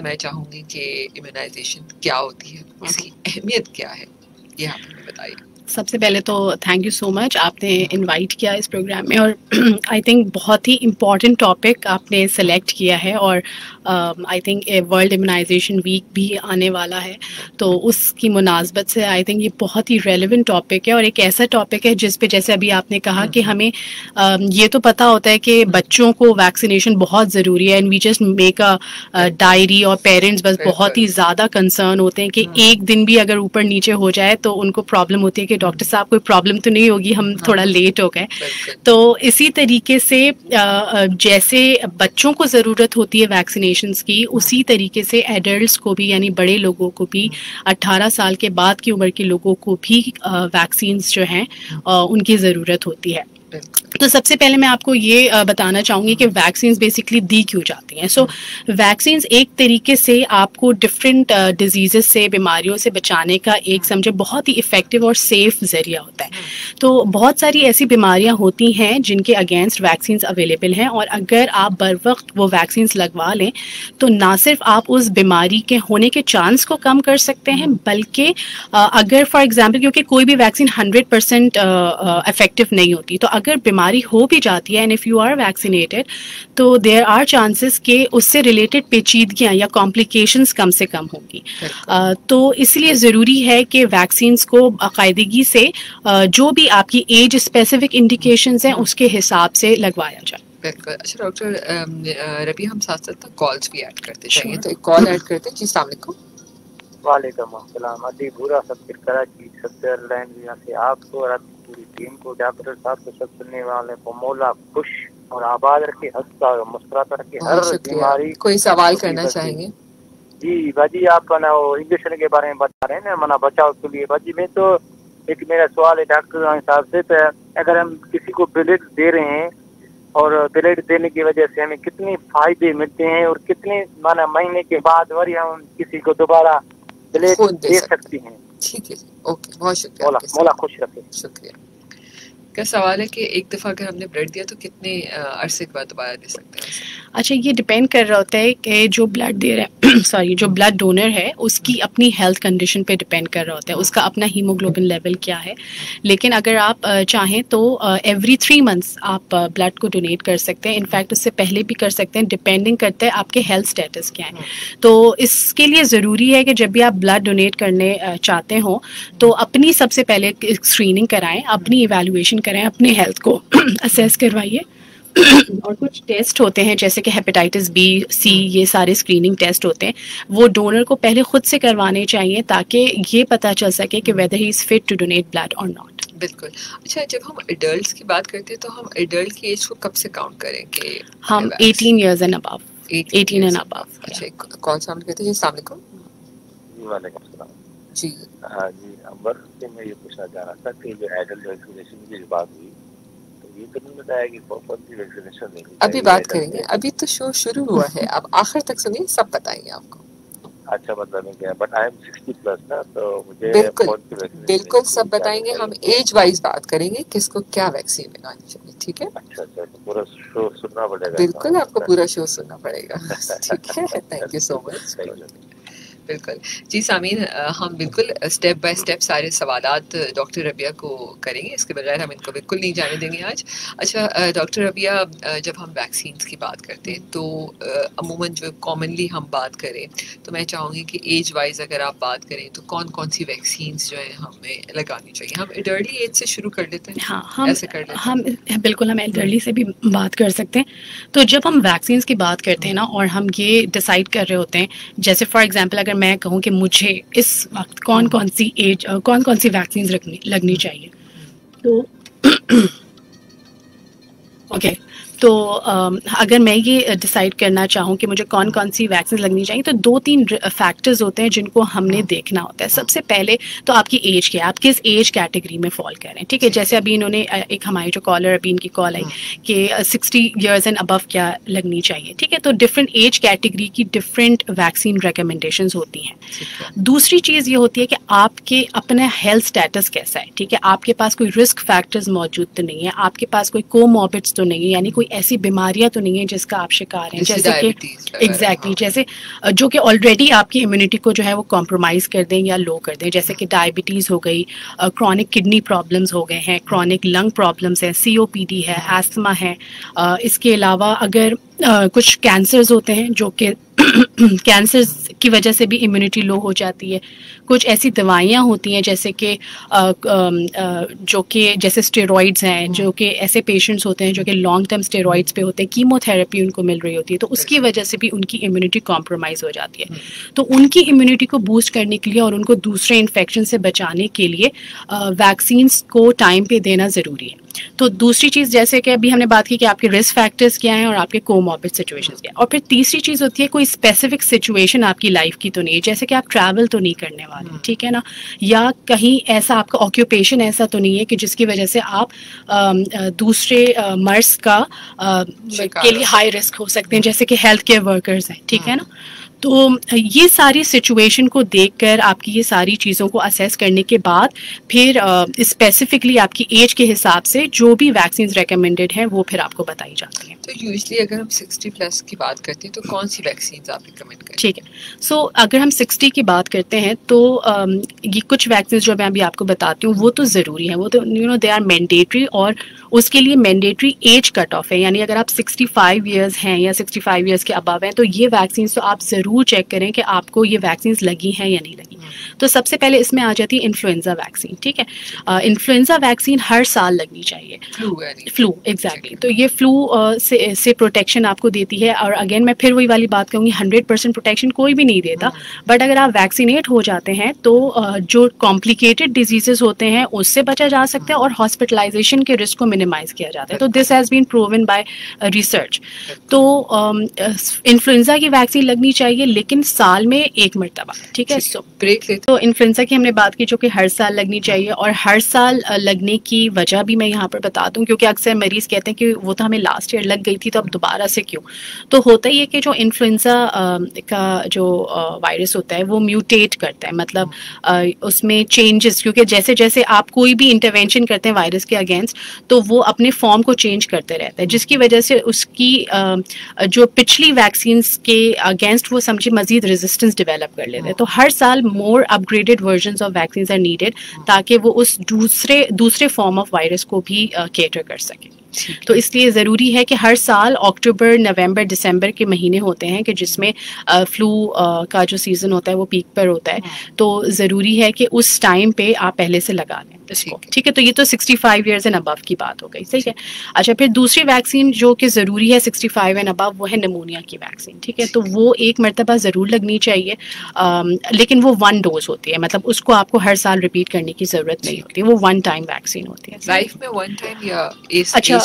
तो मैं चाहूँगी कि इम्यूनाइजेशन क्या होती है उसकी अहमियत क्या है ये आप हमें बताइए। सबसे पहले तो थैंक यू सो मच आपने इनवाइट किया इस प्रोग्राम में और आई थिंक बहुत ही इंपॉर्टेंट टॉपिक आपने सेलेक्ट किया है और I think world immunisation week भी आने वाला है तो उसकी मुनासबत से आई थिंक ये बहुत ही रेलिवेंट टॉपिक है और एक ऐसा टॉपिक है जिस पे जैसे अभी आपने कहा कि हमें uh, ये तो पता होता है कि बच्चों को वैक्सीनेशन बहुत ज़रूरी है and we just make a diary और पेरेंट्स बस बहुत ही ज़्यादा कंसर्न होते हैं कि हम्म। एक दिन भी अगर ऊपर नीचे हो जाए तो उनको प्रॉब्लम होती है कि डॉक्टर साहब कोई प्रॉब्लम तो नहीं होगी हम हाँ। थोड़ा लेट हो गए। तो इसी तरीके से जैसे बच्चों को ज़रूरत होती है वैक्सीनेशन की उसी तरीके से एडल्ट को भी यानी बड़े लोगों को भी 18 साल के बाद की उम्र के लोगों को भी वैक्सीन्स जो हैं उनकी ज़रूरत होती है। तो सबसे पहले मैं आपको ये बताना चाहूँगी कि वैक्सीन बेसिकली दी क्यों जाती हैं। सो so, वैक्सीन एक तरीके से आपको डिफरेंट डिजीजेस से बीमारियों से बचाने का एक समझे बहुत ही इफ़ेक्टिव और सेफ़ ज़रिया होता है। तो बहुत सारी ऐसी बीमारियाँ होती हैं जिनके अगेंस्ट वैक्सीन अवेलेबल हैं और अगर आप बर वक्त वो वैक्सीन लगवा लें तो ना सिर्फ़ आप उस बीमारी के होने के चांस को कम कर सकते हैं बल्कि अगर फॉर एग्ज़ाम्पल क्योंकि कोई भी वैक्सीन हंड्रेड परसेंट इफ़ेक्टिव नहीं होती तो अगर बीमारी हो भी जाती है and if you are vaccinated तो देर आर चांसेस के उससे रिलेटेड पेचीदगियाँ या कॉम्प्लिकेशंस कम से कम होंगी। uh, तो इसलिए ज़रूरी है कि वैक्सीन को बाकायदगी से uh, जो भी आपकी एज स्पेसिफिक इंडिकेशन हैं उसके हिसाब से लगवाया जाए। बिल्कुल। अच्छा डॉक्टर रबी हम साथ साथ कॉल्स भी ऐड करते चाहिए तो एक कॉल ऐड करते हैं। जी सलामकुम वालेकुम अस्सलाम। अदी बुरा सब कराची सदरलैंड यहाँ से। आपको और आपकी पूरी टीम को डॉक्टर साहब को सब सुनने वाले को मौला खुश और आबाद रखे हंसता और मुस्कुराता रखे हर बीमारी कोई सवाल करना चाहेंगे? जी बाजी आप ना वो इंजेक्शन के बारे में बता रहे हैं ना मना बचाव के लिए। बाजी में तो एक मेरा सवाल है डॉक्टर साहब से तो अगर हम किसी को ब्लेड दे रहे हैं और ब्लेड देने की वजह से हमें कितने फ़ायदे मिलते हैं और कितने माना महीने के बाद वरी हम किसी को दोबारा ब्लेड दे सकते हैं? ठीक है ओके बहुत शुक्रिया मौला खुश रखे शुक्रिया का सवाल है कि एक दफ़ा अगर हमने ब्लड दिया तो कितने अरसे के बाद दोबारा दे सकते हैं अच्छा ये डिपेंड कर रहा होता है कि जो ब्लड दे रहा है, सॉरी, जो ब्लड डोनर है, उसकी अपनी हेल्थ कंडीशन पे डिपेंड कर रहा होता है। उसका अपना हीमोग्लोबिन लेवल क्या है। लेकिन अगर आप चाहें तो एवरी थ्री मंथ्स आप ब्लड को डोनेट कर सकते हैं। इनफैक्ट उससे पहले भी कर सकते हैं डिपेंडिंग करते हैं आपके हेल्थ स्टेटस क्या है। तो इसके लिए ज़रूरी है कि जब भी आप ब्लड डोनेट करने चाहते हो तो अपनी सबसे पहले स्क्रीनिंग कराएँ, अपनी इवेल्युएशन करें अपने हेल्थ को असेस करवाइए। और कुछ टेस्ट होते हैं जैसे कि हेपेटाइटिस बी सी ये सारे स्क्रीनिंग टेस्ट होते हैं। वो डोनर को पहले खुद से करवाने चाहिए ताकि ये पता चल सके कि whether he is fit to donate blood और नॉट बिल्कुल। अच्छा जब हम एडल्ट्स की बात करते हैं तो हम एडल्ट की एज को कब से काउंट करें कि हम 18 years and above 18 and above अच्छा कौन सा हम कहते हैं? जी हाँ जी अंबर से मैं ये पूछना चाह रहा था कि जो एडल्ट वैक्सीनेशन की बात हुई तो ये तो नहीं बताया कि कौन सी वैक्सीनेशन लेनी अभी बात करेंगे। अभी तो शो शुरू हुआ है। अब आखिर तक सुनिए सब बताएँगे आपको। अच्छा नहीं क्या बट आई एम 60 प्लस ना तो मुझे बिल्कुल बिल्कुल सब बताएँगे। हम एज वाइज बात करेंगे किसको क्या वैक्सीन लगानी चाहिए ठीक है? अच्छा अच्छा तो पूरा शो सुनना पड़ेगा। बिल्कुल आपको पूरा शो सुनना पड़ेगा। ठीक है थैंक यू सो मच बिल्कुल। जी सामीन हम बिल्कुल स्टेप बाय स्टेप सारे सवाल डॉक्टर रबिया को करेंगे। इसके बगैर हम इनको बिल्कुल नहीं जाने देंगे आज। अच्छा डॉक्टर रबिया जब हम वैक्सीन की बात करते हैं तो अमूमन जो कॉमनली हम बात करें तो मैं चाहूँगी कि एज वाइज अगर आप बात करें तो कौन कौन सी वैक्सीन जो है हमें लगानी चाहिए? हम एडर्ली एज से शुरू कर लेते हैं? हाँ हम ऐसे कर लेते हम बिल्कुल हम एडर्ली से भी बात कर सकते हैं। तो जब हम वैक्सीन की बात करते हैं ना और हम ये डिसाइड कर रहे होते हैं जैसे फॉर एग्ज़ाम्पल अगर मैं कहूँ कि मुझे इस वक्त कौन कौन सी एज कौन कौन सी वैक्सीन लगनी चाहिए तो ओके okay. तो अगर मैं ये डिसाइड करना चाहूँ कि मुझे कौन कौन सी वैक्सीन लगनी चाहिए तो दो तीन फैक्टर्स होते हैं जिनको हमने हाँ। देखना होता है। सबसे पहले तो आपकी एज क्या है आप किस एज कैटेगरी में फॉल करें ठीक है? जैसे अभी इन्होंने एक हमारी जो कॉलर अभी इनकी कॉल आई हाँ। कि सिक्सटी ईयर्स एंड अबव क्या लगनी चाहिए ठीक है? तो डिफरेंट एज कैटेगरी की डिफरेंट वैक्सीन रिकमेंडेशन होती हैं। दूसरी चीज़ ये होती है कि आपके अपना हेल्थ स्टेटस कैसा है ठीक है? आपके पास कोई रिस्क फैक्टर्स मौजूद तो नहीं है आपके पास कोई कोमोबिट्स तो नहीं है यानी कोई ऐसी बीमारियाँ तो नहीं है जिसका आप शिकार हैं जैसे कि एग्जैक्टली exactly, हाँ। जैसे जो कि ऑलरेडी आपकी इम्यूनिटी को जो है वो कॉम्प्रोमाइज़ कर दें या लो कर दें जैसे कि डायबिटीज़ हो गई क्रॉनिक किडनी प्रॉब्लम्स हो गए हैं क्रॉनिक लंग प्रॉब्लम्स हैं सीओपीडी है एस्थमा है इसके अलावा अगर कुछ कैंसर्स होते हैं जो कि कैंसर की वजह से भी इम्यूनिटी लो हो जाती है। कुछ ऐसी दवाइयाँ होती हैं जैसे कि जो कि जैसे स्टेरॉइड्स हैं जो कि ऐसे पेशेंट्स होते हैं जो कि लॉन्ग टर्म स्टेरॉइड्स पे होते हैं कीमोथेरेपी उनको मिल रही होती है तो उसकी वजह से भी उनकी इम्यूनिटी कॉम्प्रोमाइज़ हो जाती है। तो उनकी इम्यूनिटी को बूस्ट करने के लिए और उनको दूसरे इन्फेक्शन से बचाने के लिए वैक्सीन्स को टाइम पर देना ज़रूरी है। तो दूसरी चीज़ जैसे कि अभी हमने बात की कि आपके रिस्क फैक्टर्स क्या हैं और आपके कोमॉर्बिड सिचुएशंस सिचुएशन के और फिर तीसरी चीज़ होती है कोई स्पेसिफिक सिचुएशन आपकी लाइफ की तो नहीं है जैसे कि आप ट्रैवल तो नहीं करने वाले ठीक है ना? या कहीं ऐसा आपका ऑक्यूपेशन ऐसा तो नहीं है कि जिसकी वजह से आप दूसरे मर्स का के लिए हाई रिस्क हो सकते हैं जैसे कि हेल्थ केयर वर्कर्स हैं ठीक है ना? तो ये सारी सिचुएशन को देखकर आपकी ये सारी चीज़ों को असेस करने के बाद फिर स्पेसिफिकली आपकी एज के हिसाब से जो भी वैक्सीन रिकमेंडेड हैं वो फिर आपको बताई जाती हैं। तो यूजली अगर हम 60 प्लस की बात करते हैं तो कौन सी वैक्सीन आप रिकमेंड करें ठीक है। सो so, अगर हम 60 की बात करते हैं तो ये कुछ वैक्सीन जो मैं अभी आपको बताती हूँ वो तो ज़रूरी है। वो तो you know they are mandatory और उसके लिए मैंडेटरी एज कट ऑफ़ है। यानी अगर आप 65 इयर्स हैं या 65 इयर्स के अबव हैं तो ये वैक्सीन तो आप ज़रूर चेक करें कि आपको ये वैक्सीन लगी हैं या नहीं लगी। तो सबसे पहले इसमें आ जाती है इन्फ्लुएंजा वैक्सीन ठीक है? इन्फ्लुएंजा वैक्सीन हर साल लगनी चाहिए। फ्लू एग्जैक्टली तो ये फ्लू से से प्रोटेक्शन आपको देती है और अगेन मैं फिर वही वाली बात कहूँगी हंड्रेड परसेंट प्रोटेक्शन कोई भी नहीं देता। बट अगर आप वैक्सीनेट हो जाते हैं तो जो कॉम्प्लिकेटेड डिजीजेस होते हैं उससे बचा जा सकता है और हॉस्पिटलाइजेशन के रिस्क को मिनिमाइज किया जाता है। तो this has been proven by research तो इन्फ्लुएंजा की वैक्सीन लगनी चाहिए लेकिन साल में एक मरतबा ठीक है? सो ब्रेक लेते तो इन्फ्लुएंजा की हमने बात की जो कि हर साल लगनी चाहिए और हर साल लगने की वजह भी मैं यहाँ पर बता दूँ क्योंकि अक्सर मरीज़ कहते हैं कि वो तो हमें लास्ट ईयर लग गई थी तो अब दोबारा से क्यों? तो होता ही है कि जो इन्फ्लुएंजा का जो वायरस होता है वो म्यूटेट करता है मतलब उसमें चेंजेस क्योंकि जैसे जैसे आप कोई भी इंटरवेंशन करते हैं वायरस के अगेंस्ट तो वो अपने फॉर्म को चेंज करते रहता है जिसकी वजह से उसकी जो पिछली वैक्सीन के अगेंस्ट वो समझिए मजीद रेजिस्टेंस डेवलप कर लेते हैं। तो हर साल more upgraded version of vaccine are needed ताकि वो उस दूसरे दूसरे फॉर्म ऑफ़ वायरस को भी केटर कर सके। तो इसलिए ज़रूरी है कि हर साल अक्टूबर नवंबर दिसंबर के महीने होते हैं कि जिसमें फ्लू का जो सीज़न होता है वो पीक पर होता है। तो ज़रूरी है कि उस टाइम पे आप पहले से लगा इसको। ठीक है। तो ये तो 65 ईयर्स एंड अबव की बात हो गई सही है। अच्छा फिर दूसरी वैक्सीन जो कि ज़रूरी है 65 एंड अबव वो है नमोनिया की वैक्सीन ठीक है? तो वो एक मरतबा ज़रूर लगनी चाहिए लेकिन वो वन डोज होती है मतलब उसको आपको हर साल रिपीट करने की ज़रूरत नहीं होती वो वन टाइम वैक्सीन होती है लाइफ में वन टाइम या अच्छा।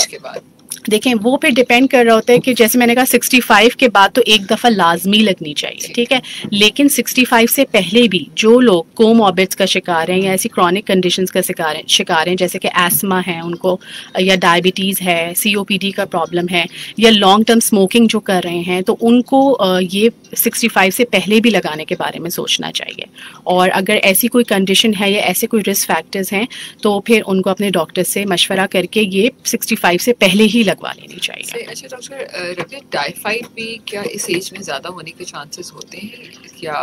देखें, वो पे डिपेंड कर रहा होता है कि जैसे मैंने कहा 65 के बाद तो एक दफ़ा लाजमी लगनी चाहिए, ठीक है? लेकिन 65 से पहले भी जो लोग कोमॉर्बिड्स का शिकार हैं या ऐसी क्रॉनिक कंडीशंस का शिकार हैं शिकार हैं, जैसे कि एस्मा है उनको, या डायबिटीज़ है सीओपीडी का प्रॉब्लम है, या लॉन्ग टर्म स्मोकिंग जो कर रहे हैं तो उनको ये 65 से पहले भी लगाने के बारे में सोचना चाहिए। और अगर ऐसी कोई कंडीशन है या ऐसे कोई रिस्क फैक्टर्स हैं तो फिर उनको अपने डॉक्टर से मशवरा करके ये 65 से पहले ही लगवा लेनी चाहिए। अच्छा डॉक्टर टाइफाइड भी क्या इस एज में ज़्यादा होने के चांसेस होते हैं? क्या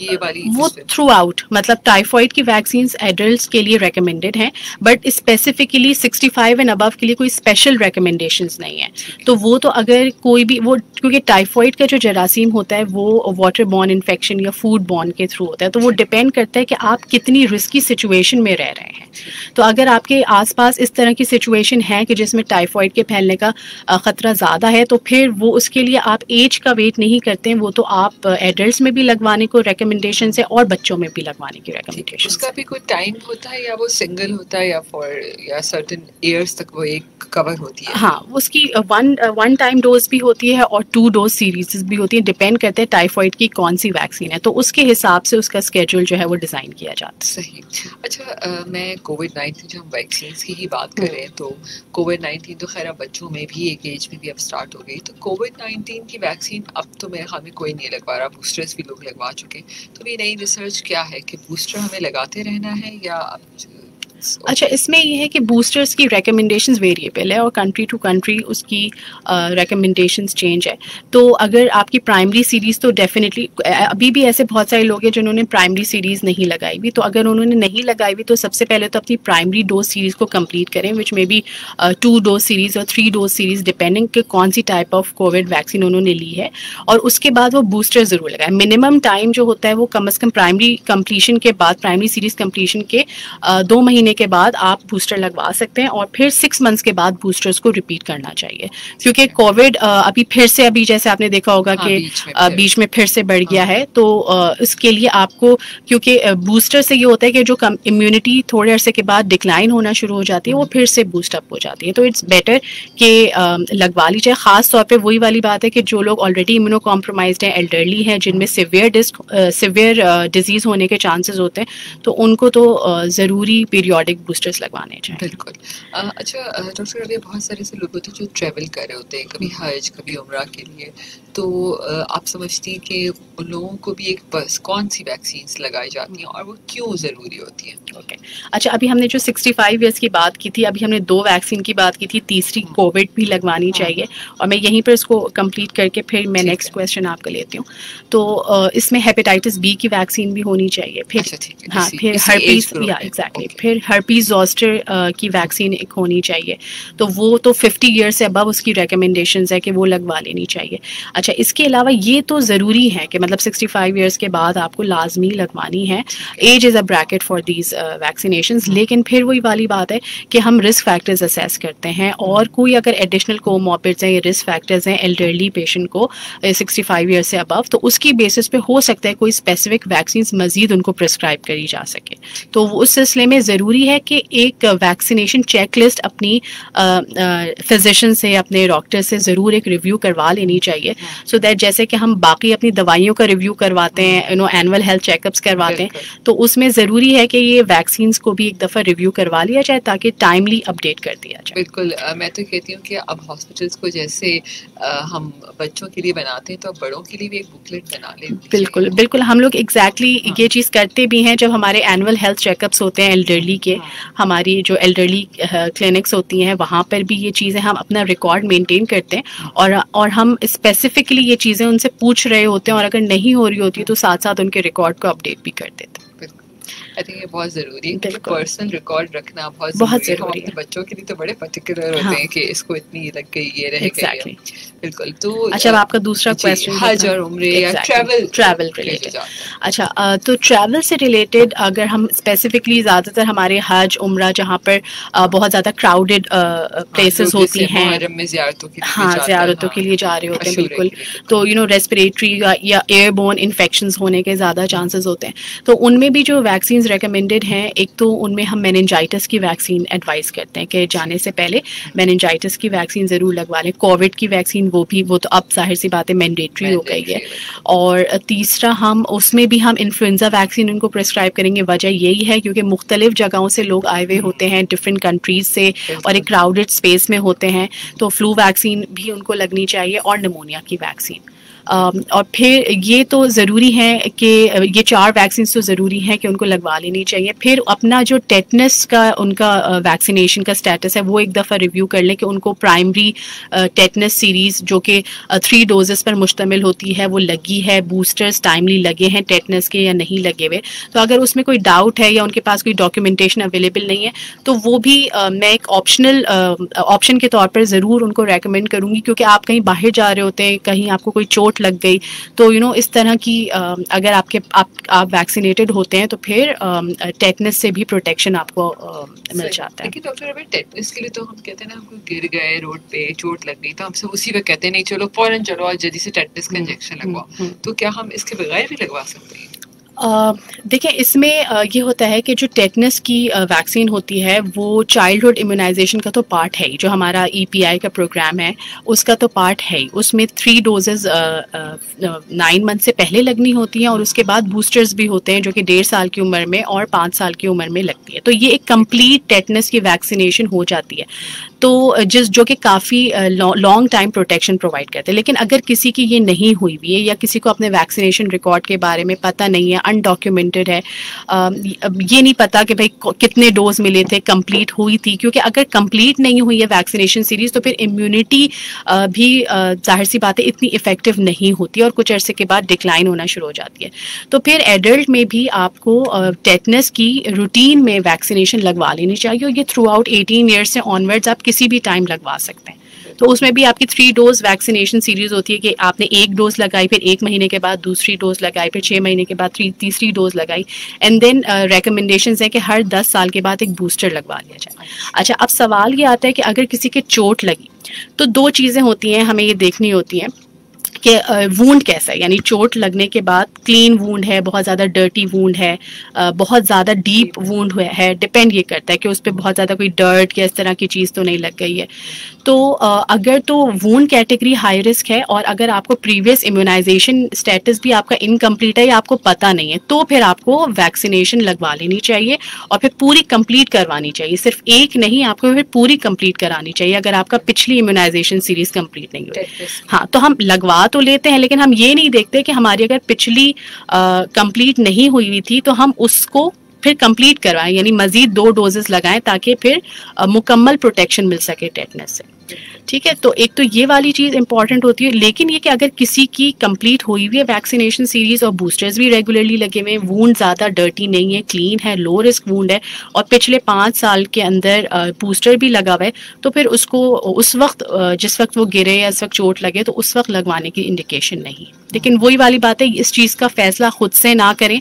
ये वाली वो थ्रू आउट मतलब टाइफॉइड की वैक्सीन एडल्ट के लिए रेकमेंडेड हैं बट स्पेसिफिकली 65 एंड अबव के लिए कोई स्पेशल रिकमेंडेशंस नहीं है. तो वो तो अगर कोई भी वो क्योंकि टाइफॉइड का जो जरासीम होता है वो वाटर बॉर्न इन्फेक्शन या फ़ूड बॉर्न के थ्रू होता है तो वो डिपेंड करता है कि आप कितनी रिस्की सिचुएशन में रह रहे हैं। तो अगर आपके आसपास इस तरह की सिचुएशन है कि जिसमें टाइफॉइड के फैलने का खतरा ज़्यादा है तो फिर वो उसके लिए आप एज का वेट नहीं करते हैं वो तो आप एडल्ट में भी लगवाने को रिकमेंडेशन है और बच्चों में भी लगवाने की रिकमेंडेशन उसका भी कोई टाइम होता है या वो सिंगल होता है या फॉर या सर्टेन इयर्स तक वो एक कवर होती है? हाँ उसकी वन वन टाइम डोज भी होती है और टू डोज सीरीज़ भी होती है। डिपेंड करते हैं टाइफॉइड की कौन सी वैक्सीन है। तो उसके हिसाब से उसका स्केड्यूल जो है वो डिज़ाइन किया जाता है। सही। अच्छा अ, मैं कोविड नाइन्टीन जो हम वैक्सीन की ही बात कर रहे हैं तो कोविड नाइन्टीन तो खैर अब बच्चों में भी एक एज में भी अब स्टार्ट हो गई। तो कोविड नाइन्टीन की वैक्सीन अब तो मेरे ख्याल में कोई नहीं लगवा रहा। बूस्टर्स भी लोग लगवा चुके तो ये नई रिसर्च क्या है कि बूस्टर हमें लगाते रहना है या अच्छा इसमें ये है कि बूस्टर्स की रिकमेंडेशंस वेरिएबल है और कंट्री टू कंट्री उसकी रिकमेंडेशंस चेंज है। तो अगर आपकी प्राइमरी सीरीज़ तो डेफिनेटली अभी भी ऐसे बहुत सारे लोग हैं जिन्होंने प्राइमरी सीरीज़ नहीं लगाई हुई तो अगर उन्होंने नहीं लगाई हुई तो सबसे पहले तो अपनी प्राइमरी डोज सीरीज़ को कंप्लीट करें which may be two dose series और थ्री डोज सीरीज़ डिपेंडिंग कि कौन सी टाइप ऑफ़ कोविड वैक्सीन उन्होंने ली है। और उसके बाद वो बूस्टर ज़रूर लगाए। मिनिमम टाइम जो होता है वो कम अज़ कम प्राइमरी कंप्लीशन के बाद प्राइमरी सीरीज़ कम्प्लीशन के दो महीने के बाद आप बूस्टर लगवा सकते हैं और फिर सिक्स मंथ्स के बाद बूस्टर्स को रिपीट करना चाहिए। क्योंकि कोविड अभी फिर से अभी जैसे आपने देखा होगा हाँ, कि बीच में फिर। से बढ़ गया हाँ। है तो इसके लिए आपको क्योंकि बूस्टर से ये होता है कि जो इम्यूनिटी थोड़े अरसे के बाद डिक्लाइन होना शुरू हो जाती है वो फिर से बूस्टअप हो जाती है। तो इट्स बेटर कि लगवा लीजिए। खास तौर पर वही वाली बात है कि जो लोग ऑलरेडी इम्यूनो कॉम्प्रोमाइज हैं एल्डरली हैं। जिनमें सिवियर डिस्क सिवियर डिज़ीज़ होने के चांसेस होते हैं तो उनको तो ज़रूरी पीरियोडिक बूस्टर्स लगवाने चाहिए बिल्कुल। अच्छा डॉक्टर, अभी बहुत सारे से लोग होते हैं जो ट्रेवल कर रहे होते हैं, कभी हज, कभी उम्र के लिए। तो आप समझती हैं कि उन लोगों को भी एक बस कौन सी वैक्सीन लगाई जाती हैं और वो क्यों ज़रूरी होती हैं? Okay okay. अच्छा अभी हमने जो 65 इयर्स की बात की थी अभी हमने दो वैक्सीन की बात की थी तीसरी कोविड भी लगवानी हाँ। चाहिए और मैं यहीं पर इसको कंप्लीट करके फिर मैं नेक्स्ट क्वेश्चन आपका लेती हूँ। तो इसमें हेपेटाइटिस बी की वैक्सीन भी होनी चाहिए फिर अच्छा, हाँ फिर हर्पीज या एग्जैक्टली फिर हर्पीज जोस्टर की वैक्सीन एक होनी चाहिए। तो वो तो फिफ्टी ईयर से अब उसकी रिकमेंडेशन है कि वो लगवा लेनी चाहिए। अच्छा इसके अलावा ये तो ज़रूरी है कि मतलब 65 फाइव ईयर्स के बाद आपको लाजमी लगवानी है। Age is a bracket for these vaccination लेकिन फिर वही वाली बात है कि हम रिस्क फैक्टर्स असेस करते हैं और कोई अगर एडिशनल कोमोबिड्स हैं या रिस्क फैक्टर्स हैं एल्डरली पेशेंट को सिक्सटी फाइव ईयर से अबव तो उसकी बेसिस पे हो सकता है कोई स्पेसिफिक वैक्सीन मजीद उनको प्रिस्क्राइब करी जा सके। तो उस सिलसिले में ज़रूरी है कि एक वैक्सीनेशन चेक लिस्ट अपनी फिजिशन से अपने डॉक्टर से ज़रूर एक रिव्यू करवा लेनी चाहिए। सो दैट जैसे कि हम बाकी अपनी दवाइयों का रिव्यू करवाते हैं you know annual health checkups करवाते हैं तो उसमें ज़रूरी है कि ये वैक्सीन को भी एक दफ़ा रिव्यू करवा लिया जाए ताकि टाइमली अपडेट कर दिया जाए बिल्कुल मैं तो कहती हूँ कि अब हॉस्पिटल्स को जैसे हम बच्चों के लिए बनाते हैं तो बड़ों के लिए भी एक बुकलेट बना ले बिल्कुल बिल्कुल हम लोग एग्जैक्टली exactly हाँ. ये चीज़ करते भी हैं जब हमारे एनुअल हेल्थ चेकअप्स होते हैं एल्डरली के हाँ. हमारी जो एल्डरली क्लिनिक्स होती हैं वहाँ पर भी ये चीज़ें हम अपना रिकॉर्ड मेंटेन करते हैं और और हम स्पेसिफिकली ये चीज़ें उनसे पूछ रहे होते हैं और अगर नहीं हो रही होती तो साथ साथ उनके रिकॉर्ड को अपडेट भी कर देते। हैं आई थिंक ये बहुत ज़रूरी है क्योंकि पर्सनल रिकॉर्ड रखना बहुत बहुत ज़रूरी है। बच्चों के लिए तो बड़े पर्टिकुलर होते हाँ. हैं कि इसको इतनी लग गई ये रह गई। बिल्कुल तो अच्छा अब आपका दूसरा क्वेश्चन हज और उम्र या ट्रैवल ट्रैवल रिलेटेड अच्छा तो ट्रैवल से रिलेटेड अगर हम स्पेसिफिकली ज़्यादातर हमारे हज उम्र जहाँ पर बहुत ज़्यादा क्राउडेड प्लेसेस होती हैं। हाँ ज़्यारतों के लिए जा रहे होते हैं बिल्कुल। तो यू नो रेस्पिरेटरी या एयरबोन इन्फेक्शन होने के ज़्यादा चांसेस होते हैं। तो उनमें भी जो वैक्सीन रिकमेंडेड हैं एक तो उनमें हम मेनजाइटिस की वैक्सीन एडवाइस करते हैं कि जाने से पहले मेनजाइटिस की वैक्सीन ज़रूर लगवा लें। कोविड की वैक्सीन वो भी वो तो अब ज़ाहिर सी बात है मैंडेटरी हो गई है। और तीसरा हम उसमें भी हम इन्फ्लुंजा वैक्सीन उनको प्रिस्क्राइब करेंगे। वजह यही है क्योंकि मुख्तलिफ़ जगहों से लोग आए हुए होते हैं डिफरेंट कंट्रीज़ से और एक क्राउडेड स्पेस में होते हैं तो फ्लू वैक्सीन भी उनको लगनी चाहिए और नमोनिया की वैक्सीन और फिर ये तो ज़रूरी है कि ये चार वैक्सीन तो ज़रूरी हैं कि उनको लगवा लेनी चाहिए। फिर अपना जो टेटनस का उनका वैक्सीनेशन का स्टेटस है वो एक दफ़ा रिव्यू कर लें कि उनको प्राइमरी टेटनस सीरीज़ जो कि थ्री डोजेस पर मुश्तमिल होती है वो लगी है बूस्टर्स टाइमली लगे हैं टेटनस के या नहीं लगे हुए। तो अगर उसमें कोई डाउट है या उनके पास कोई डॉक्यूमेंटेशन अवेलेबल नहीं है तो वो भी आ, मैं एक ऑप्शनल ऑप्शन के तौर पर ज़रूर उनको रेकमेंड करूँगी क्योंकि आप कहीं बाहर जा रहे होते हैं कहीं आपको कोई चोट चोट लग गई। तो यू you नो know, इस तरह की अगर आपके आप आप वैक्सीनेटेड होते हैं तो फिर टेटनस से भी प्रोटेक्शन आपको मिल जाता है। डॉक्टर अभी टेटनेस के लिए तो हम कहते हैं ना हमको गिर गए रोड पे चोट लग गई तो हम सब उसी वक्त कहते हैं नहीं चलो फॉरन चलो और जल्दी से टेटनेस का इंजेक्शन हम्म, लगवाओ। हम्म, हम्म। तो क्या हम इसके बगैर भी लगवा सकते हैं? देखिए, इसमें ये होता है कि जो टेटनस की वैक्सीन होती है, वो चाइल्डहुड इम्यूनाइजेशन का तो पार्ट है ही, जो हमारा ईपीआई e का प्रोग्राम है, उसका तो पार्ट है ही। उसमें थ्री डोजेज नाइन मंथ से पहले लगनी होती हैं और उसके बाद बूस्टर्स भी होते हैं, जो कि डेढ़ साल की उम्र में और पाँच साल की उम्र में लगती है। तो ये एक कंप्लीट टेटनस की वैक्सीनेशन हो जाती है। तो जिस, जो कि काफ़ी लॉन्ग टाइम प्रोटेक्शन प्रोवाइड करते हैं। लेकिन अगर किसी की ये नहीं हुई हुई है या किसी को अपने वैक्सीनेशन रिकॉर्ड के बारे में पता नहीं है अनडॉक्यूमेंटेड है ये नहीं पता कि भाई कितने डोज मिले थे कंप्लीट हुई थी, क्योंकि अगर कंप्लीट नहीं हुई है वैक्सीनेशन सीरीज़ तो फिर इम्यूनिटी भी ज़ाहिर सी बात है, इतनी इफ़ेक्टिव नहीं होती और कुछ अर्से के बाद डिक्लाइन होना शुरू हो जाती है। तो फिर एडल्ट में भी आपको टेटनस की रूटीन में वैक्सीनेशन लगवा लेनी चाहिए और ये थ्रू आउट एटीन ईयर्स से ऑनवर्ड्स आप किसी भी टाइम लगवा सकते हैं। तो उसमें भी आपकी थ्री डोज वैक्सीनेशन सीरीज़ होती है कि आपने एक डोज लगाई, फिर एक महीने के बाद दूसरी डोज लगाई, फिर छः महीने के बाद तीसरी डोज लगाई। एंड देन रिकमेंडेशन है कि हर दस साल के बाद एक बूस्टर लगवा लिया जाए। अच्छा अब सवाल ये आता है कि अगर किसी के चोट लगी तो दो चीज़ें होती हैं, हमें ये देखनी होती हैं। कि वूंड कैसा है? यानी चोट लगने के बाद क्लीन वूंड है बहुत ज़्यादा डर्टी वूंड है बहुत ज़्यादा डीप वूंड है डिपेंड ये करता है कि उस पर बहुत ज़्यादा कोई डर्ट या इस तरह की चीज़ तो नहीं लग गई है। तो अगर तो वूंड कैटेगरी हाई रिस्क है और अगर आपको प्रीवियस इम्यूनाइजेशन स्टेटस भी आपका इनकम्प्लीट है या आपको पता नहीं है तो फिर आपको वैक्सीनेशन लगवा लेनी चाहिए और फिर पूरी कंप्लीट करवानी चाहिए। सिर्फ़ एक नहीं आपको फिर पूरी कंप्लीट करानी चाहिए अगर आपका पिछली इम्यूनाइजेशन सीरीज़ कंप्लीट नहीं हुई। हाँ तो हम लगवा तो लेते हैं, लेकिन हम ये नहीं देखते कि हमारी अगर पिछली कंप्लीट नहीं हुई हुई थी तो हम उसको फिर कंप्लीट करवाएँ, यानी मजीद दो डोजेस लगाएँ ताकि फिर मुकम्मल प्रोटेक्शन मिल सके टेटनेस से। ठीक है तो एक तो ये वाली चीज़ इंपॉर्टेंट होती है, लेकिन ये कि अगर किसी की कंप्लीट हुई हुई है वैक्सीनेशन सीरीज़ और बूस्टर्स भी रेगुलरली लगे हुए हैं वूंड ज़्यादा डर्टी नहीं है क्लीन है लो रिस्क वूंड है और पिछले पाँच साल के अंदर बूस्टर भी लगा हुआ है तो फिर उसको उस वक्त जिस वक्त वो गिरे या इस वक्त चोट लगे तो उस वक्त लगवाने की इंडिकेशन नहीं। लेकिन वही वाली बात है इस चीज़ का फैसला खुद से ना करें।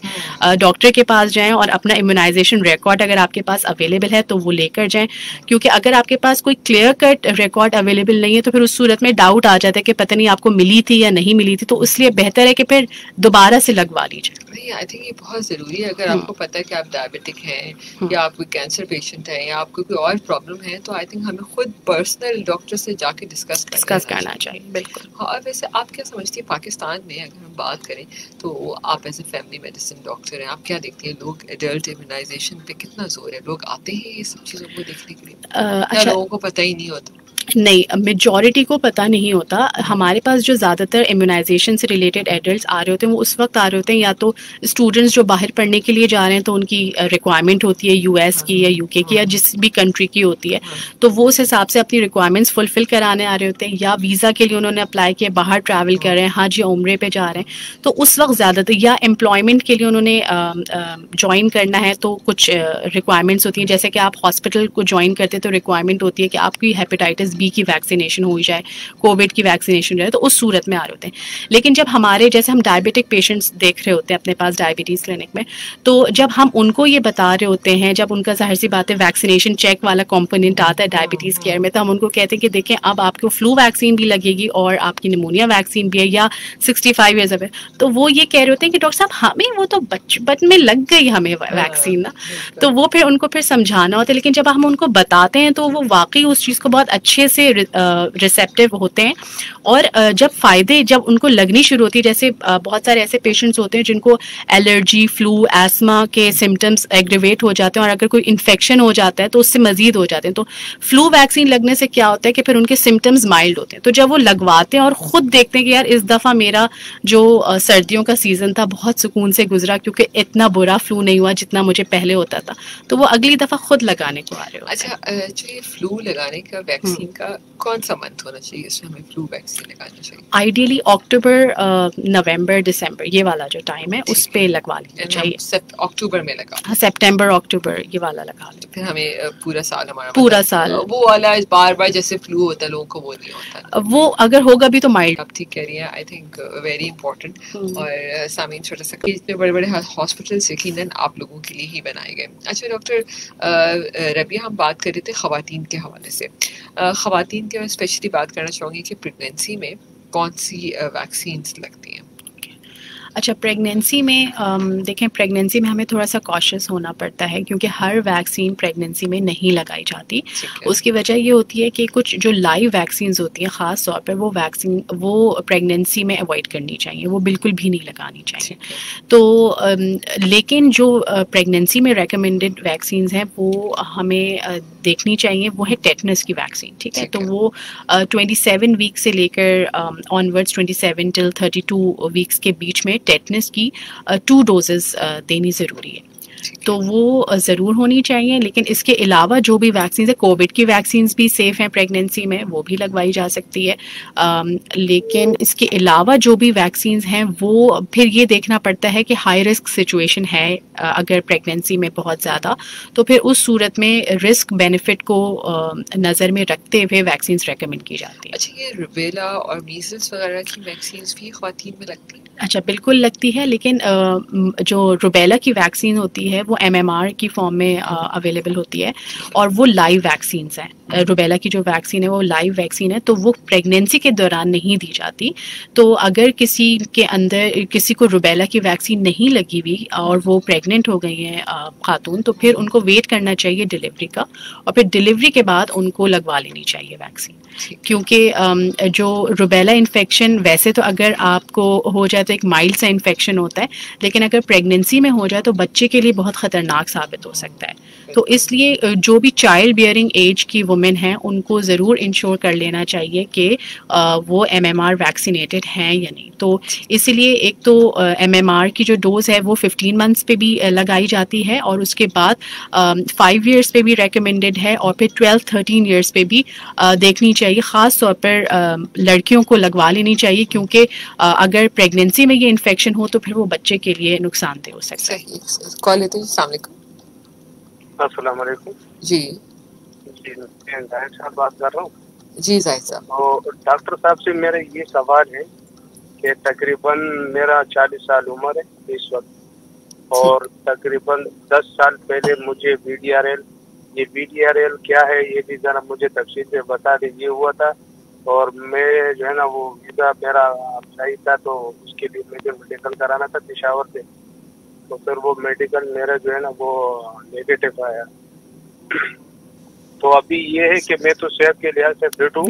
डॉक्टर के पास जाएँ और अपना इम्यूनाइजेशन रिकॉर्ड अगर आपके पास अवेलेबल है तो वो लेकर जाएँ। क्योंकि अगर आपके पास कोई क्लियर कट रिकॉर्ड अवेलेबल नहीं है तो फिर उस सूरत में डाउट आ जाता है कि पता नहीं आपको मिली थी या नहीं मिली थी तो इसलिए बेहतर है कि फिर दोबारा से लगवा लीजिए। आई थिंक ये बहुत ज़रूरी है। अगर हम्म। आपको पता है कि आप डायबिटिक हैं हम्म। या आप कोई कैंसर पेशेंट हैं या आपको कोई और प्रॉब्लम है तो आई थिंक हमें खुद पर्सनल डॉक्टर से जाके डिस्कस डिस्कस करना चाहिए बिल्कुल। हाँ और वैसे आप क्या समझती है पाकिस्तान में अगर हम बात करें तो आप as a family medicine doctor हैं आप क्या देखते हैं? लोग एडल्ट इम्यूनाइजेशन पे कितना ज़ोर है? लोग आते हैं ये सब चीज़ों को देखने के लिए? अच्छा लोगों को पता ही नहीं होता। नहीं मेजॉरिटी को पता नहीं होता। हमारे पास जो ज़्यादातर इम्यूनाइजेशन से रिलेटेड एडल्ट आ रहे होते हैं, वो उस वक्त आ रहे होते हैं, या तो स्टूडेंट्स जो बाहर पढ़ने के लिए जा रहे हैं तो उनकी रिक्वायरमेंट होती है यूएस की या यूके की या जिस भी कंट्री की होती है। तो वो उस हिसाब से अपनी रिक्वायरमेंट्स फुलफिल कराने आ रहे होते हैं, या वीज़ा के लिए उन्होंने अप्लाई किया, बाहर ट्रैवल कर रहे हैं हाँ जी, उम्र पर जा रहे हैं। तो उस वक्त ज़्यादातर, या एम्प्लॉयमेंट के लिए उन्होंने ज्वाइन करना है तो कुछ रिक्वायरमेंट्स होती हैं। जैसे कि आप हॉस्पिटल को ज्वाइन करते तो रिक्वायरमेंट होती है कि आपकी हेपेटाइटिस बी की वैक्सीनेशन हो जाए कोविड की वैक्सीनेशन जाए तो उस सूरत में आ रहे होते हैं। लेकिन जब हमारे जैसे हम डायबिटिक पेशेंट्स देख रहे होते हैं अपने पास डायबिटीज़ क्लिनिक में तो जब हम उनको ये बता रहे होते हैं जब उनका ज़ाहिर सी बात है वैक्सीनेशन चेक वाला कॉम्पोनेंट आता है डायबिटीज़ केयर में तो हम उनको कहते हैं कि देखें अब आपको फ्लू वैक्सीन भी लगेगी और आपकी निमोनिया वैक्सीन भी है या सिक्सटी फाइव ईयर्स है तो वो ये कह रहे होते हैं कि डॉक्टर साहब हमें वो तो बचपन में लग गई हमें वैक्सीन ना। तो वो फिर उनको फिर समझाना होता है लेकिन जब हम उनको बताते हैं तो वो वाकई उस चीज़ को बहुत अच्छे से रिसेप्टिव होते हैं। और जब फ़ायदे जब उनको लगनी शुरू होती है जैसे बहुत सारे ऐसे पेशेंट्स होते हैं जिनको एलर्जी फ्लू एस्मा के सिम्टम्स एग्रीवेट हो जाते हैं और अगर कोई इन्फेक्शन हो जाता है तो उससे मजीद हो जाते हैं। तो फ्लू वैक्सीन लगने से क्या होता है कि फिर उनके सिम्टम्स माइल्ड होते हैं। तो जब वो लगवाते हैं और ख़ुद देखते हैं कि यार इस दफ़ा मेरा जो सर्दियों का सीज़न था बहुत सुकून से गुजरा क्योंकि इतना बुरा फ्लू नहीं हुआ जितना मुझे पहले होता था। तो वो अगली दफ़ा खुद लगाने को आ रहे हो। अच्छा ये फ्लू लगाने का वैक्सीन। का कौन सा मंथ होना चाहिए इसमें हमें फ्लू वैक्सीन लगाना चाहिए? आइडियली अक्टूबर नवंबर दिसंबर ये वाला जो टाइम है उस पे लगवा लेना चाहिए। अक्टूबर में लगा। हाँ सितंबर अक्टूबर ये वाला लगा लो फिर हमें पूरा साल हमारा पूरा साल। वो वाला बार बार जैसे फ्लू होता है लोगों को वो नहीं होता। वो अगर होगा भी तो माइल्ड आप ठीक कह रही हैं आई थिंक वेरी इंपॉर्टेंट और सामीन छोटा सा इतने बड़े बड़े हॉस्पिटल यकीन आप लोगों के लिए ही बनाए गए। अच्छा डॉक्टर रबिया हम बात कर रहे थे खातन के हवाले से। खातन के मैं स्पेशली बात करना चाहूँगी कि प्रेगनेंसी में कौन सी वैक्सीन लगती हैं? अच्छा प्रेगनेंसी में देखें प्रेगनेंसी में हमें थोड़ा सा कॉशस होना पड़ता है क्योंकि हर वैक्सीन प्रेगनेंसी में नहीं लगाई जाती। उसकी वजह ये होती है कि कुछ जो लाइव वैक्सीन होती हैं ख़ास तौर पर वो वैक्सीन वो प्रेगनेंसी में अवॉइड करनी चाहिए वो बिल्कुल भी नहीं लगानी चाहिए। तो लेकिन जो प्रेगनेंसी में रिकमेंडेड वैक्सीन हैं वो हमें देखनी चाहिए वो है टेटनस की वैक्सीन ठीक है? तो वो ट्वेंटी सेवन वीक से लेकर onwards twenty seven till thirty two weeks के बीच में टेटनस की टू डोजेज देनी ज़रूरी है। तो वो ज़रूर होनी चाहिए लेकिन इसके अलावा जो भी वैक्सीन है कोविड की वैक्सीन भी सेफ़ हैं प्रेगनेंसी में वो भी लगवाई जा सकती है। आ, लेकिन इसके अलावा जो भी वैक्सीन हैं वो फिर ये देखना पड़ता है कि हाई रिस्क सिचुएशन है अगर प्रेगनेंसी में बहुत ज़्यादा तो फिर उस सूरत में रिस्क बेनिफिट को नज़र में रखते हुए वैक्सीन रिकमेंड की जाती है। अच्छा ये रुबेला और मीजल्स वगैरह की वैक्सीन भी खातन में लगती हैं? अच्छा बिल्कुल लगती है, लेकिन जो रुबेला की वैक्सीन होती है, वो एमएमआर की फॉर्म में अवेलेबल होती है और वो लाइव वैक्सीन हैं। रुबेला की जो वैक्सीन है वो लाइव वैक्सीन है तो वो प्रेगनेंसी के दौरान नहीं दी जाती। तो अगर किसी के अंदर किसी को रुबेला की वैक्सीन नहीं लगी हुई और वो प्रेग्नेंट हो गई हैं खातून तो फिर उनको वेट करना चाहिए डिलीवरी का और फिर डिलीवरी के बाद उनको लगवा लेनी चाहिए वैक्सीन क्योंकि जो रुबेला इन्फेक्शन वैसे तो अगर आपको हो जाए तो एक माइल्ड सा इन्फेक्शन होता है लेकिन अगर प्रेगनेंसी में हो जाए तो बच्चे के लिए बहुत ख़तरनाक साबित हो सकता है। तो इसलिए जो भी चाइल्ड बियरिंग एज की वुमेन हैं उनको ज़रूर इंश्योर कर लेना चाहिए कि वो एम एम आर वैक्सीनेटेड हैं या नहीं। तो इसीलिए एक तो एम एम आर की जो डोज़ है वो फिफ्टीन मंथ्स पे भी लगाई जाती है और उसके बाद फाइव ईयर्स पे भी रिकमेंडेड है और फिर ट्वेल्व थर्टीन ईयर्स पे भी देखनी चाहिए। ख़ास तौर पर लड़कियों को लगवा लेनी चाहिए क्योंकि अगर प्रेगनेंसी में ये इन्फेक्शन हो तो फिर वो बच्चे के लिए नुकसानदेह हो सकता है। कॉल लेते हैं अस्सलाम जी साहब बात कर रहा हूँ। जी जाहिद साहब तो डॉक्टर साहब से मेरा ये सवाल है कि तकरीबन मेरा चालीस साल उम्र है इस वक्त। और तकरीबन दस साल पहले मुझे बी डी आर एल ये बी डी आर एल क्या है ये भी जरा मुझे तफसील से बता दीजिए हुआ था। और मैं जो है ना वो वीज़ा मेरा सही था तो उसके लिए मुझे मेडिकल कराना था पिशावर से। तो फिर वो मेडिकल मेरा जो है ना वो नेगेटिव आया। तो अभी ये है कि मैं तो सेहत के लिहाज से फिट हूँ।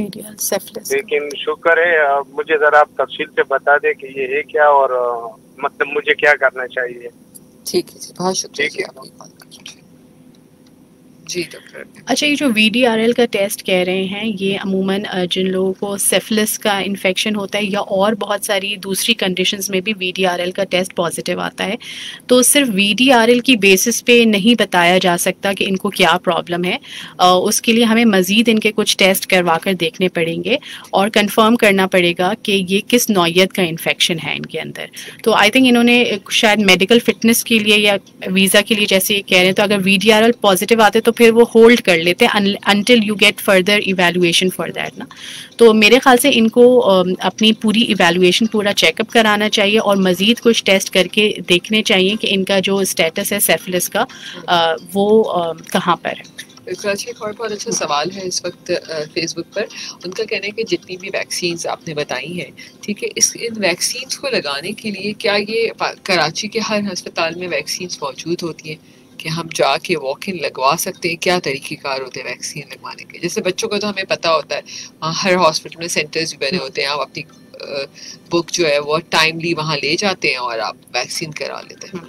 लेकिन शुक्र है मुझे जरा आप तफसील से बता दें कि ये है क्या और मतलब मुझे क्या करना चाहिए। ठीक है बहुत शुक्रिया जी डॉक्टर अच्छा ये जो वी डी आर एल का टेस्ट कह रहे हैं, ये अमूमन जिन लोगों को सेफलिस का इन्फेक्शन होता है या और बहुत सारी दूसरी कंडीशंस में भी वी डी आर एल का टेस्ट पॉजिटिव आता है तो सिर्फ़ वी डी आर एल की बेसिस पे नहीं बताया जा सकता कि इनको क्या प्रॉब्लम है। उसके लिए हमें मज़ीद इनके कुछ टेस्ट करवा कर देखने पड़ेंगे और कन्फर्म करना पड़ेगा कि ये किस नौीयत का इन्फेक्शन है इनके अंदर। तो आई थिंक इन्होंने शायद मेडिकल फिटनेस के लिए या वीज़ा के लिए जैसे कह रहे हैं तो अगर V D R L positive आते तो फिर वो होल्ड कर लेते हैं until you get further evaluation for that ना। तो मेरे ख्याल से इनको अपनी पूरी इवेलुएशन पूरा चेकअप कराना चाहिए और मज़ीद कुछ टेस्ट करके देखने चाहिए कि इनका जो स्टेटस है सेफलिस का वो कहाँ पर है। कराची एक और बहुत अच्छा सवाल है इस वक्त फेसबुक पर। उनका कहना है कि जितनी भी वैक्सीन आपने बताई हैं, ठीक है, इस, इन वैक्सीन को लगाने के लिए क्या ये कराची के हर अस्पताल में वैक्सीन मौजूद होती हैं? कि हम जाके वॉक इन लगवा सकते हैं, क्या तरीक़ेकार होते हैं वैक्सीन लगवाने के? जैसे बच्चों को तो हमें पता होता है, वहाँ हर हॉस्पिटल में सेंटर्स भी बने होते हैं, आप अपनी बुक जो है वो टाइमली वहाँ ले जाते हैं और आप वैक्सीन करा लेते हैं।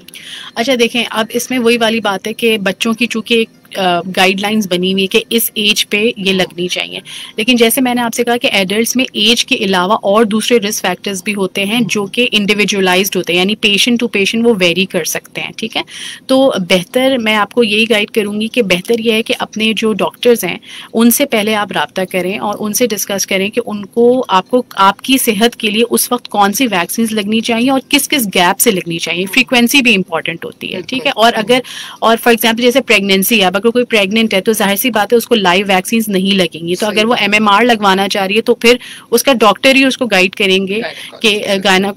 अच्छा देखें, अब इसमें वही वाली बात है कि बच्चों की चूँकि एक गाइडलाइंस बनी हुई है कि इस एज पे ये लगनी चाहिए। लेकिन जैसे मैंने आपसे कहा कि एडल्ट में एज के अलावा और दूसरे रिस्क फैक्टर्स भी होते हैं जो कि इंडिविजुअलाइज होते हैं यानी पेशेंट टू पेशेंट वो वेरी कर सकते हैं ठीक है? तो बेहतर मैं आपको यही गाइड करूँगी कि बेहतर यह है कि अपने जो डॉक्टर्स हैं उनसे पहले आप रबता करें और उनसे डिस्कस करें कि उनको आपको आपकी सेहत के लिए उस वक्त कौन सी वैक्सीन लगनी चाहिए और किस किस गैप से लगनी चाहिए। फ्रीक्वेंसी भी इंपॉर्टेंट होती है ठीक है? और अगर और फॉर एग्ज़ाम्पल जैसे प्रेगनेंसी अब अगर कोई प्रेग्नेंट है तो ज़ाहिर सी बात है उसको लाइव वैक्सीन नहीं लगेंगी। तो अगर वो एम एम आर लगवाना चाह रही है तो फिर उसका डॉक्टर ही उसको गाइड करेंगे कि गायना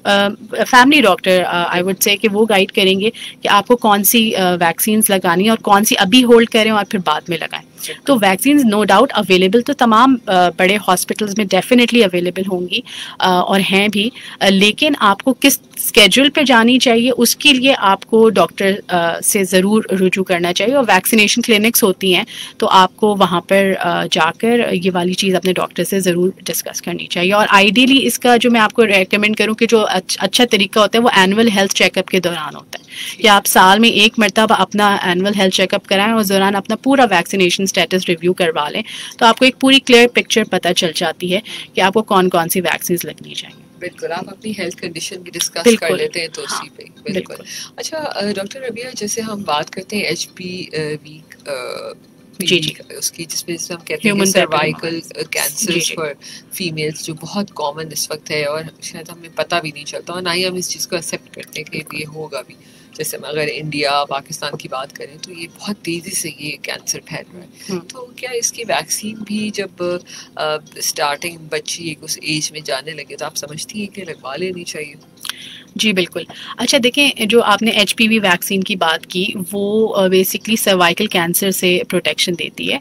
family doctor I would say कि वो गाइड करेंगे कि आपको कौन सी वैक्सीन लगानी है और कौन सी अभी होल्ड करें और फिर बाद में लगाएँ। तो वैक्सीन नो डाउट अवेलेबल तो तमाम बड़े हॉस्पिटल्स में डेफिनेटली अवेलेबल होंगी और हैं भी। लेकिन आपको किस स्केड्यूल पे जानी चाहिए, उसके लिए आपको डॉक्टर से ज़रूर रुजू करना चाहिए। और वैक्सीनेशन क्लिनिक्स होती हैं तो आपको वहाँ पर जाकर ये वाली चीज़ अपने डॉक्टर से ज़रूर डिस्कस करनी चाहिए। और आइडियली इसका जो मैं आपको रेकमेंड करूँ कि जो अच्छा तरीका होता है, वो एनुअल हेल्थ चेकअप के दौरान होता है। कि आप साल में एक मरतब अपना एनुअल हेल्थ चेकअप कराएँ, और उस दौरान अपना पूरा वैक्सीनेशन स्टेटस रिव्यू करवा लें तो आपको एक पूरी क्लियर पिक्चर पता चल जाती है कि आपको कौन कौन सी वैक्सीन लगनी चाहिए। बिल्कुल आप अपनी हेल्थ कंडीशन भी डिस्कस कर लेते हैं तो हाँ, उसी पे बिल्कुल। अच्छा डॉक्टर रबिया जैसे हम बात करते हैं एच पी वीक जी जी। उसकी जिसमें जिसमें हम कहते हैं सर्वाइकल कैंसर फॉर फीमेल्स जो बहुत कॉमन इस वक्त है और शायद हमें पता भी नहीं चलता और ना ही हम इस चीज़ को एक्सेप्ट करते हैं कि ये होगा भी। जैसे हम अगर इंडिया पाकिस्तान की बात करें तो ये बहुत तेज़ी से ये कैंसर फैल रहा है हम्म। तो क्या इसकी वैक्सीन भी जब स्टार्टिंग बच्ची एक उस एज में जाने लगे तो आप समझती हैं कि लगवा लेनी चाहिए जी, बिल्कुल। अच्छा देखें, जो आपने एचपीवी वैक्सीन की बात की, वो बेसिकली सर्वाइकल कैंसर से प्रोटेक्शन देती है।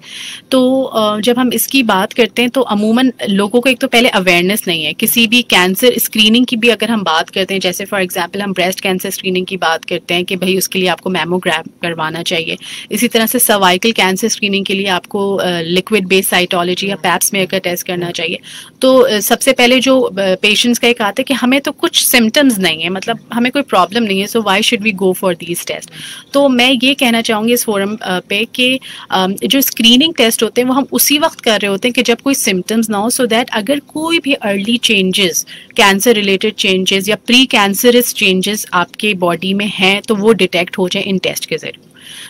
तो जब हम इसकी बात करते हैं तो अमूमन लोगों को एक तो पहले अवेयरनेस नहीं है। किसी भी कैंसर स्क्रीनिंग की भी अगर हम बात करते हैं, जैसे फॉर एग्जांपल हम ब्रेस्ट कैंसर स्क्रीनिंग की बात करते हैं कि भाई उसके लिए आपको मेमोग्राम करवाना चाहिए। इसी तरह से सर्वाइकल कैंसर स्क्रीनिंग के लिए आपको लिक्विड बेस्ड साइटोलॉजी या पैप्स में का टेस्ट करना चाहिए। तो सबसे पहले जो पेशेंट्स का एक आता है कि हमें तो कुछ सिम्टम्स नहीं है मतलब हमें कोई प्रॉब्लम नहीं है so why should we go for these test तो मैं ये कहना चाहूँगी इस फोरम पे कि जो स्क्रीनिंग टेस्ट होते हैं, वो हम उसी वक्त कर रहे होते हैं कि जब कोई सिम्टम्स ना हो सो दैट अगर कोई भी early changes cancer related changes या प्री कैंसरस चेंजेस आपके बॉडी में हैं तो वो डिटेक्ट हो जाए इन टेस्ट के ज़रिए।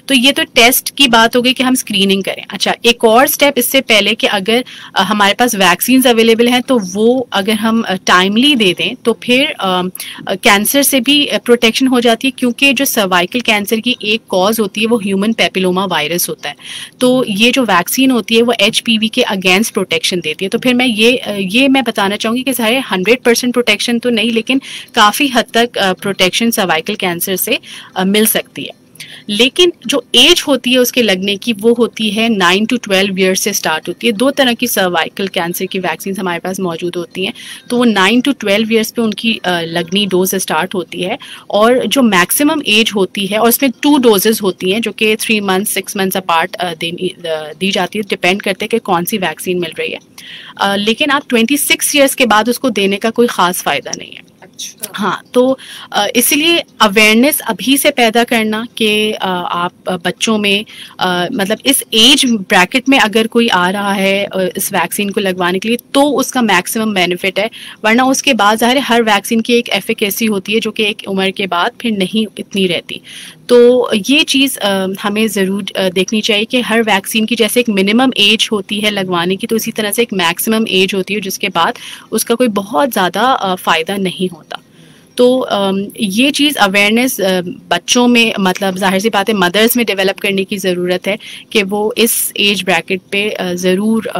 तो ये तो टेस्ट की बात हो गई कि हम स्क्रीनिंग करें। अच्छा एक और स्टेप इससे पहले कि अगर हमारे पास वैक्सीन अवेलेबल हैं तो वो अगर हम टाइमली दे दें तो फिर कैंसर से भी प्रोटेक्शन हो जाती है, क्योंकि जो सर्वाइकल कैंसर की एक कॉज होती है, वो ह्यूमन पेपिलोमा वायरस होता है। तो ये जो वैक्सीन होती है, वो एचपीवी के अगेंस्ट प्रोटेक्शन देती है। तो फिर मैं ये ये मैं बताना चाहूँगी कि सारे हंड्रेड परसेंट प्रोटेक्शन तो नहीं, लेकिन काफ़ी हद तक प्रोटेक्शन सर्वाइकल कैंसर से मिल सकती है। लेकिन जो एज होती है उसके लगने की, वो होती है नाइन टू ट्वेल्व ईयर्स से स्टार्ट होती है। दो तरह की सर्वाइकल कैंसर की वैक्सीन हमारे पास मौजूद होती हैं। तो वो नाइन टू ट्वेल्व ईयर्स पे उनकी लगनी डोज स्टार्ट होती है। और जो मैक्सिमम एज होती है, और उसमें टू डोजेज होती हैं, जो कि three month six months apart दी जाती है। डिपेंड करते हैं कि कौन सी वैक्सीन मिल रही है। लेकिन आप ट्वेंटी सिक्स ईयर्स के बाद उसको देने का कोई ख़ास फ़ायदा नहीं है। हाँ तो इसलिए अवेयरनेस अभी से पैदा करना कि आप बच्चों में मतलब इस एज ब्रैकेट में अगर कोई आ रहा है इस वैक्सीन को लगवाने के लिए तो उसका मैक्सिमम बेनिफिट है। वरना उसके बाद ज़ाहिर हर वैक्सीन की एक एफिकेसी होती है, जो कि एक उम्र के बाद फिर नहीं इतनी रहती। तो ये चीज़ हमें ज़रूर देखनी चाहिए कि हर वैक्सीन की जैसे एक मिनिमम एज होती है लगवाने की तो इसी तरह से एक मैक्सिमम एज होती है जिसके बाद उसका कोई बहुत ज़्यादा फ़ायदा नहीं होता। तो ये चीज़ अवेयरनेस बच्चों में मतलब ज़ाहिर सी बात है मदर्स में डेवलप करने की ज़रूरत है कि वो इस एज ब्रैकेट पे ज़रूर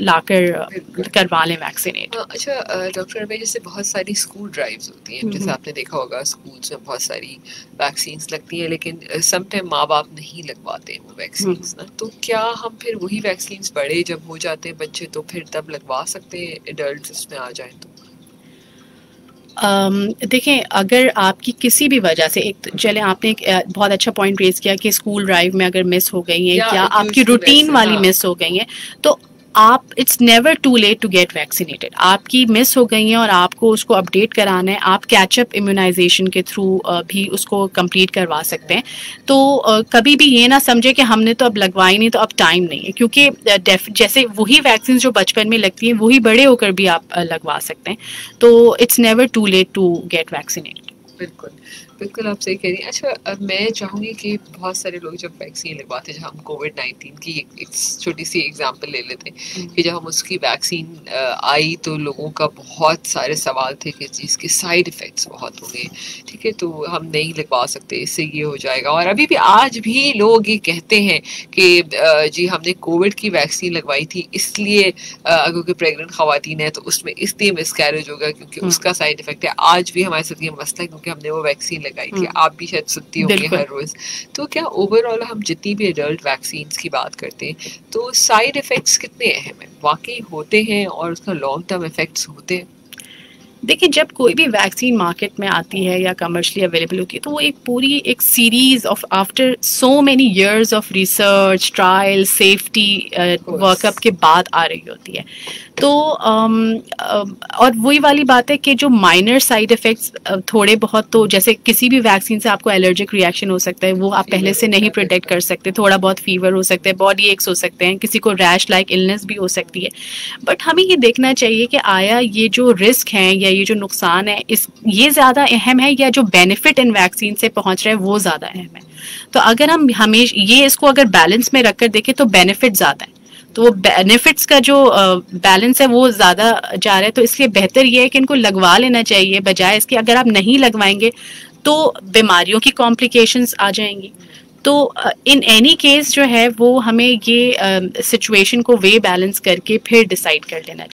लाकर करवा लें वैक्सीनेट अच्छा डॉक्टर भाई जैसे बहुत सारी स्कूल ड्राइव्स होती हैं जैसे आपने देखा होगा स्कूल्स में बहुत सारी वैक्सीन लगती हैं लेकिन सम टाइम माँ बाप नहीं लगवाते वो वैक्सीन ना। तो क्या हम फिर वही वैक्सीन बड़े जब हो जाते हैं बच्चे तो फिर तब लगवा सकते हैं एडल्ट इसमें आ जाए तो? Um, देखें अगर आपकी किसी भी वजह से एक चले आपने एक बहुत अच्छा पॉइंट रेज किया कि स्कूल ड्राइव में अगर मिस हो गई है या, या आपकी रूटीन वाली मिस हाँ। हो गई है तो आप it's never too late to get vaccinated आपकी मिस हो गई हैं और आपको उसको अपडेट कराना है, आप कैचअप इम्यूनाइजेशन के थ्रू भी उसको कंप्लीट करवा सकते हैं। तो कभी भी ये ना समझे कि हमने तो अब लगवाई नहीं तो अब टाइम नहीं है। क्योंकि जैसे वही वैक्सीन जो बचपन में लगती हैं, वही बड़े होकर भी आप लगवा सकते हैं। तो it's never too late to get vaccinated बिल्कुल। बिल्कुल आप सही कह रही हैं अच्छा मैं चाहूँगी कि बहुत सारे लोग जब वैक्सीन लगवाते हैं जब हम कोविड नाइन्टीन की एक छोटी सी एग्जांपल ले लेते हैं हम्म। कि जब हम उसकी वैक्सीन आई तो लोगों का बहुत सारे सवाल थे कि इसके साइड इफ़ेक्ट्स बहुत होंगे ठीक है तो हम नहीं लगवा सकते इससे ये हो जाएगा और अभी भी आज भी लोग ये कहते हैं कि जी हमने कोविड की वैक्सीन लगवाई थी इसलिए अगर कोई प्रेगनेंट खातन है तो उसमें इसलिए मिस कैरेज होगा क्योंकि हम्म। उसका साइड इफ़ेक्ट है आज भी हमारे साथ ये मसला है क्योंकि हमने वो वैक्सीन लगाई थी। हम्म। आप भी शायद सुनती होंगी हर रोज। तो क्या ओवरऑल हम जितनी भी एडल्ट वैक्सीन की बात करते हैं तो साइड इफेक्ट्स कितने अहम है? वाकई होते हैं और उसका लॉन्ग टर्म इफेक्ट्स होते हैं? देखिए जब कोई भी वैक्सीन मार्केट में आती है या कमर्शली अवेलेबल होती है तो वो एक पूरी एक series of after so many years of research trial safety workup के बाद आ रही होती है। तो um, uh, और वही वाली बात है कि जो माइनर साइड इफ़ेक्ट्स थोड़े बहुत तो जैसे किसी भी वैक्सीन से आपको एलर्जिक रिएक्शन हो सकता है वो आप पहले से नहीं प्रोटेक्ट कर सकते थोड़ा बहुत फीवर हो सकता है बॉडी एक्स हो सकते हैं किसी को रैश लाइक इलनेस भी हो सकती है। बट हमें ये देखना चाहिए कि आया ये जो रिस्क हैं या ये जो नुकसान है, इस, ये ज़्यादा अहम है या जो बेनिफिट इन वैक्सीन से पहुँच रहा है, वो ज़्यादा अहम है। तो अगर हम हमेशा, ये इसको अगर बैलेंस में रख कर देखें तो बेनिफिट ज़्यादा है। तो वो बेनिफिट्स का जो बैलेंस है वो ज़्यादा जा रहा है तो इसलिए बेहतर ये है कि इनको लगवा लेना चाहिए, बजाय इसके अगर आप नहीं लगवाएँगे तो बीमारियों की कॉम्प्लिकेशंस आ जाएँगी। तो इन एनी केस जो है, वो हमें ये सिचुएशन को वे बैलेंस करके फिर डिसाइड कर लेना